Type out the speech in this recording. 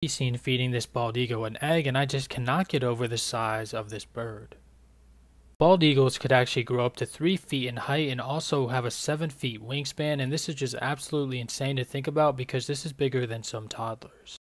be seen feeding this bald eagle an egg and I just cannot get over the size of this bird. Bald eagles could actually grow up to 3 feet in height and also have a 7 feet wingspan and this is just absolutely insane to think about because this is bigger than some toddlers.